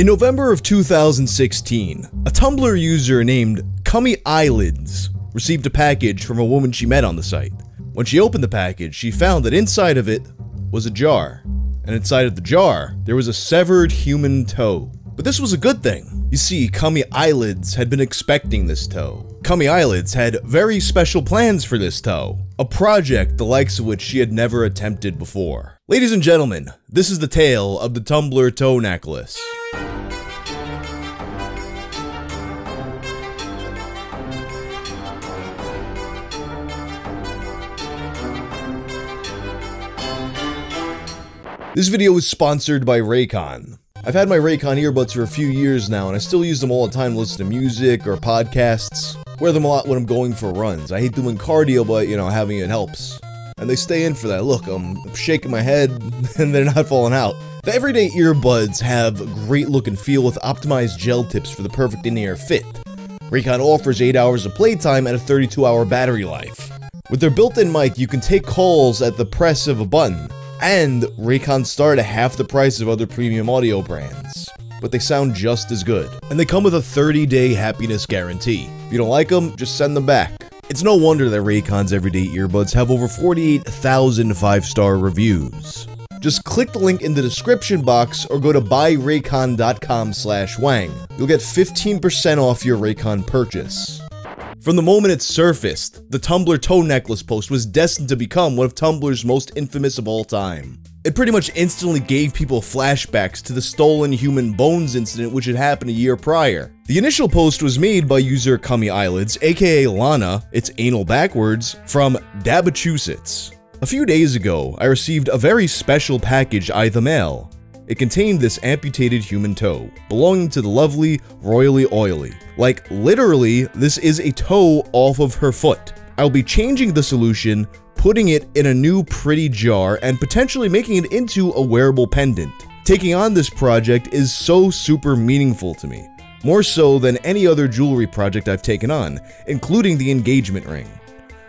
In November of 2016, a Tumblr user named Cummy Eyelids received a package from a woman she met on the site. When she opened the package, she found that inside of it was a jar. And inside of the jar, there was a severed human toe. But this was a good thing. You see, Cummy Eyelids had been expecting this toe. Cummy Eyelids had very special plans for this toe, a project the likes of which she had never attempted before. Ladies and gentlemen, this is the tale of the Tumblr toe necklace. This video is sponsored by Raycon. I've had my Raycon earbuds for a few years now, and I still use them all the time to listen to music or podcasts. Wear them a lot when I'm going for runs. I hate doing cardio, but you know, having it helps. And they stay in for that. Look, I'm shaking my head, and they're not falling out. The everyday earbuds have a great look and feel with optimized gel tips for the perfect in-ear fit. Raycon offers 8 hours of playtime and a 32 hour battery life. With their built-in mic, you can take calls at the press of a button, and Raycon start at half the price of other premium audio brands. But they sound just as good. And they come with a 30 day happiness guarantee. If you don't like them, just send them back. It's no wonder that Raycon's everyday earbuds have over 48,000 five star reviews. Just click the link in the description box or go to buyraycon.com slash whang. You'll get 15% off your Raycon purchase. From the moment it surfaced, the Tumblr toe necklace post was destined to become one of Tumblr's most infamous of all time. It pretty much instantly gave people flashbacks to the stolen human bones incident which had happened a year prior. The initial post was made by user Cummy Eyelids, aka Lana, it's anal backwards, from Dabachusetts. A few days ago, I received a very special package I the mail. It contained this amputated human toe, belonging to the lovely Royally Oily. Like, literally, this is a toe off of her foot. I'll be changing the solution, putting it in a new pretty jar, and potentially making it into a wearable pendant. Taking on this project is so super meaningful to me, more so than any other jewelry project I've taken on, including the engagement ring.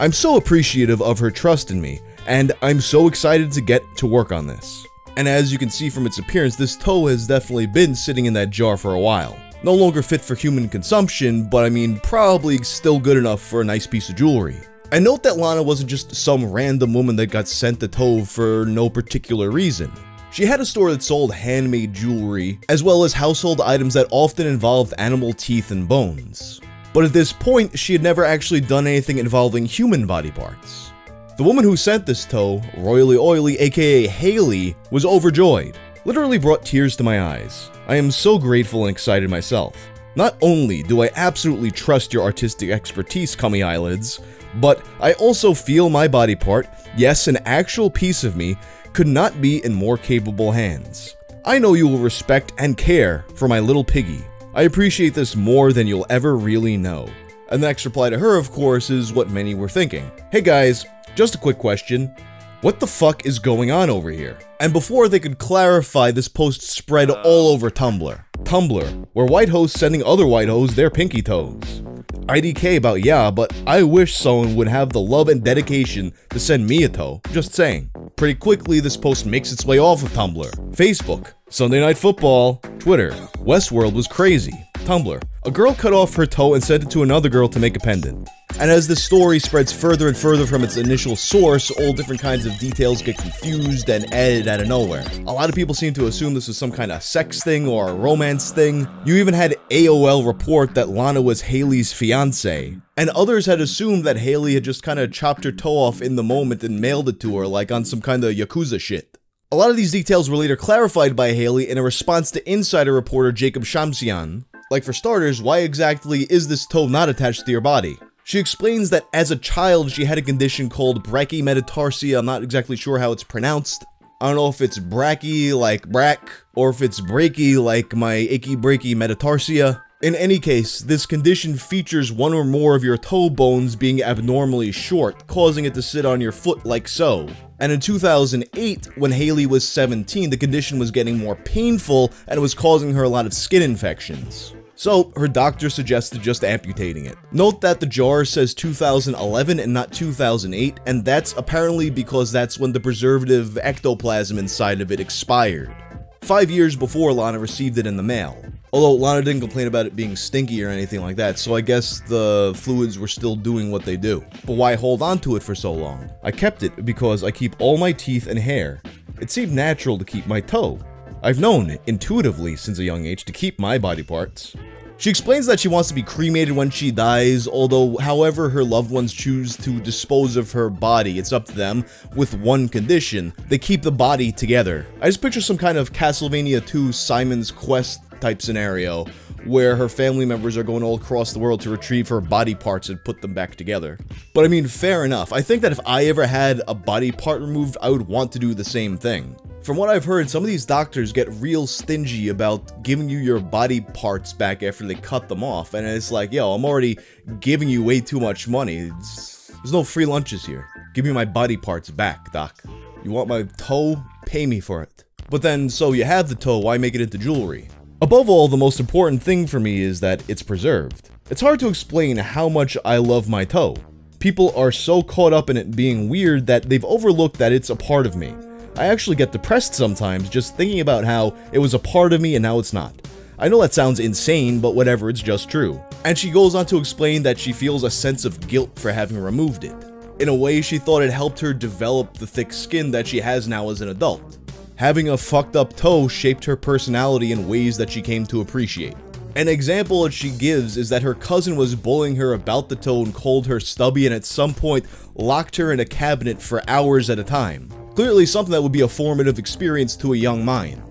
I'm so appreciative of her trust in me, and I'm so excited to get to work on this. And as you can see from its appearance, this toe has definitely been sitting in that jar for a while. No longer fit for human consumption, but I mean, probably still good enough for a nice piece of jewelry. And note that Lana wasn't just some random woman that got sent the toe for no particular reason. She had a store that sold handmade jewelry, as well as household items that often involved animal teeth and bones. But at this point, she had never actually done anything involving human body parts. The woman who sent this toe, Royally Oily aka Haley, was overjoyed. Literally brought tears to my eyes. I am so grateful and excited myself. Not only do I absolutely trust your artistic expertise, Cummy Eyelids, but I also feel my body part, yes, an actual piece of me, could not be in more capable hands. I know you will respect and care for my little piggy. I appreciate this more than you'll ever really know. And the next reply to her, of course, is what many were thinking. Hey guys, just a quick question. What the fuck is going on over here? And before they could clarify, this post spread uh. all over Tumblr. Tumblr, where white hoes sending other white hoes their pinky toes. IDK about yeah, but I wish someone would have the love and dedication to send me a toe. Just saying. Pretty quickly, this post makes its way off of Tumblr. Facebook, Sunday Night Football, Twitter, Westworld was crazy, Tumblr. A girl cut off her toe and sent it to another girl to make a pendant. And as the story spreads further and further from its initial source, all different kinds of details get confused and added out of nowhere. A lot of people seem to assume this was some kind of sex thing or a romance thing. You even had AOL report that Lana was Haley's fiance. And others had assumed that Haley had just kind of chopped her toe off in the moment and mailed it to her like on some kind of Yakuza shit. A lot of these details were later clarified by Haley in a response to insider reporter Jacob Shamsian. Like for starters, why exactly is this toe not attached to your body? She explains that as a child, she had a condition called brachymetatarsia. I'm not exactly sure how it's pronounced. I don't know if it's brachy like brack, or if it's breaky like my achy breaky metatarsia. In any case, this condition features one or more of your toe bones being abnormally short, causing it to sit on your foot like so. And in 2008, when Haley was 17, the condition was getting more painful and it was causing her a lot of skin infections. So, her doctor suggested just amputating it. Note that the jar says 2011 and not 2008, and that's apparently because that's when the preservative ectoplasm inside of it expired. five years before Lana received it in the mail. Although Lana didn't complain about it being stinky or anything like that, so I guess the fluids were still doing what they do. But why hold on to it for so long? I kept it because I keep all my teeth and hair. It seemed natural to keep my toe. I've known, intuitively, since a young age, to keep my body parts. She explains that she wants to be cremated when she dies, although however her loved ones choose to dispose of her body, it's up to them, with one condition, they keep the body together. I just picture some kind of Castlevania 2 Simon's Quest type scenario, where her family members are going all across the world to retrieve her body parts and put them back together. But I mean, fair enough. I think that if I ever had a body part removed, I would want to do the same thing. From what I've heard, some of these doctors get real stingy about giving you your body parts back after they cut them off, and it's like, yo, I'm already giving you way too much money. It's, there's no free lunches here. Give me my body parts back, doc. You want my toe? Pay me for it. But then, so you have the toe, why make it into jewelry? Above all, the most important thing for me is that it's preserved. It's hard to explain how much I love my toe. People are so caught up in it being weird that they've overlooked that it's a part of me. I actually get depressed sometimes just thinking about how it was a part of me and now it's not. I know that sounds insane, but whatever, it's just true. And she goes on to explain that she feels a sense of guilt for having removed it. In a way, she thought it helped her develop the thick skin that she has now as an adult. Having a fucked up toe shaped her personality in ways that she came to appreciate. An example that she gives is that her cousin was bullying her about the toe and called her stubby and at some point locked her in a cabinet for hours at a time. Clearly something that would be a formative experience to a young mind.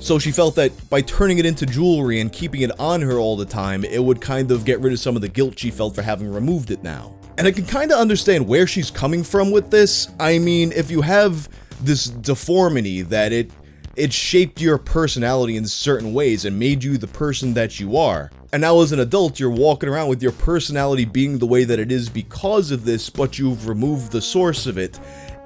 So she felt that by turning it into jewelry and keeping it on her all the time, it would kind of get rid of some of the guilt she felt for having removed it now. And I can kind of understand where she's coming from with this. I mean, if you have this deformity that it it shaped your personality in certain ways and made you the person that you are. And now as an adult, you're walking around with your personality being the way that it is because of this, but you've removed the source of it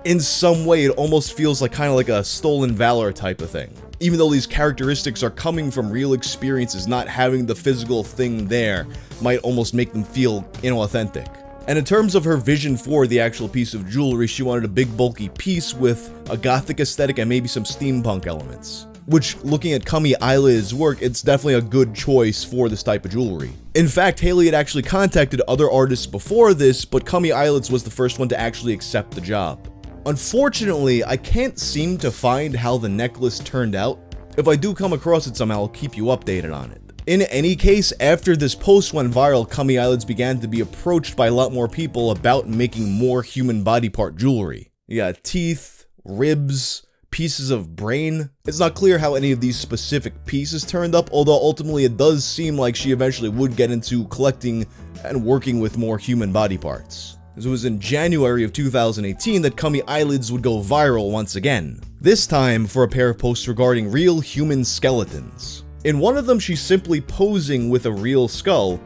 in some way it almost feels like kind of like a stolen valor type of thing. Even though these characteristics are coming from real experiences, not having the physical thing there might almost make them feel inauthentic. And in terms of her vision for the actual piece of jewelry, she wanted a big bulky piece with a gothic aesthetic and maybe some steampunk elements. Which, looking at Cummy Eyelid's work, it's definitely a good choice for this type of jewelry. In fact, Haley had actually contacted other artists before this, but Cummy Eyelids was the first one to actually accept the job. Unfortunately, I can't seem to find how the necklace turned out. If I do come across it somehow, I'll keep you updated on it. In any case, after this post went viral, Cummy Eyelids began to be approached by a lot more people about making more human body part jewelry. Yeah, teeth, ribs, pieces of brain. It's not clear how any of these specific pieces turned up, although ultimately it does seem like she eventually would get into collecting and working with more human body parts. It was in January of 2018 that Cummy Eyelids would go viral once again, this time for a pair of posts regarding real human skeletons. In one of them, she's simply posing with a real skull,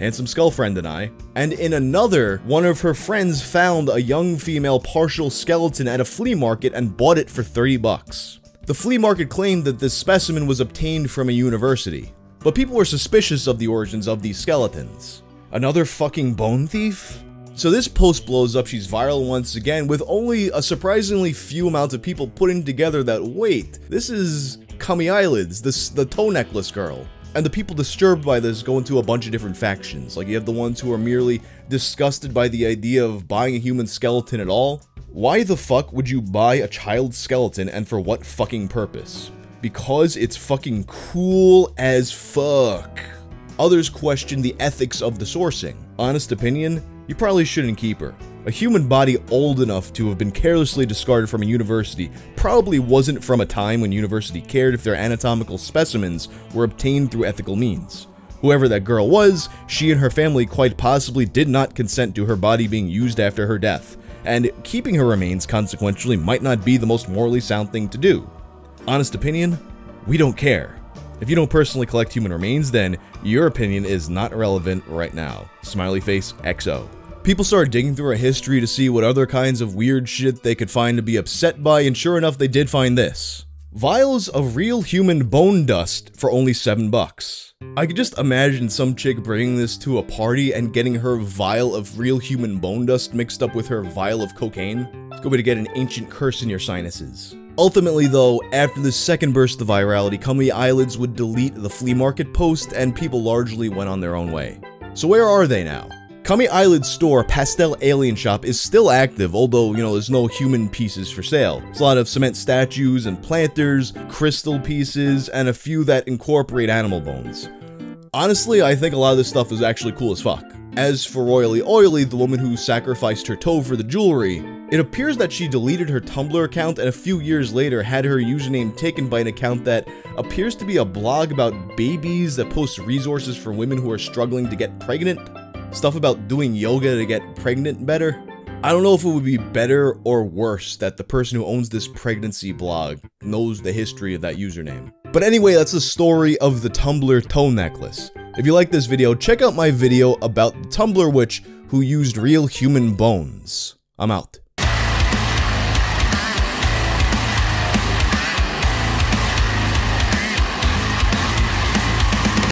handsome skull friend and I, and in another, one of her friends found a young female partial skeleton at a flea market and bought it for 30 bucks. The flea market claimed that this specimen was obtained from a university, but people were suspicious of the origins of these skeletons. Another fucking bone thief? So this post blows up, she's viral once again, with only a surprisingly few amount of people putting together that, wait, this is Cummy Eyelids, this the toe necklace girl. And the people disturbed by this go into a bunch of different factions. Like you have the ones who are merely disgusted by the idea of buying a human skeleton at all. Why the fuck would you buy a child skeleton and for what fucking purpose? Because it's fucking cool as fuck. Others question the ethics of the sourcing. Honest opinion, you probably shouldn't keep her. A human body old enough to have been carelessly discarded from a university probably wasn't from a time when university cared if their anatomical specimens were obtained through ethical means. Whoever that girl was, she and her family quite possibly did not consent to her body being used after her death, and keeping her remains consequentially might not be the most morally sound thing to do. Honest opinion? We don't care. If you don't personally collect human remains, then your opinion is not relevant right now. Smiley face XO. People started digging through our history to see what other kinds of weird shit they could find to be upset by, and sure enough, they did find this. Vials of real human bone dust for only 7 bucks. I could just imagine some chick bringing this to a party and getting her vial of real human bone dust mixed up with her vial of cocaine. It's a good way to get an ancient curse in your sinuses. Ultimately though, after the second burst of virality, Cummy Eyelids would delete the flea market post and people largely went on their own way. So where are they now? Cummy Eyelids store, Pastel Alien Shop, is still active, although, you know, there's no human pieces for sale. It's a lot of cement statues and planters, crystal pieces, and a few that incorporate animal bones. Honestly, I think a lot of this stuff is actually cool as fuck. As for Royally Oily, the woman who sacrificed her toe for the jewelry, it appears that she deleted her Tumblr account and a few years later had her username taken by an account that appears to be a blog about babies that posts resources for women who are struggling to get pregnant. Stuff about doing yoga to get pregnant better. I don't know if it would be better or worse that the person who owns this pregnancy blog knows the history of that username. But anyway, that's the story of the Tumblr toe necklace. If you like this video, check out my video about the Tumblr witch who used real human bones. I'm out.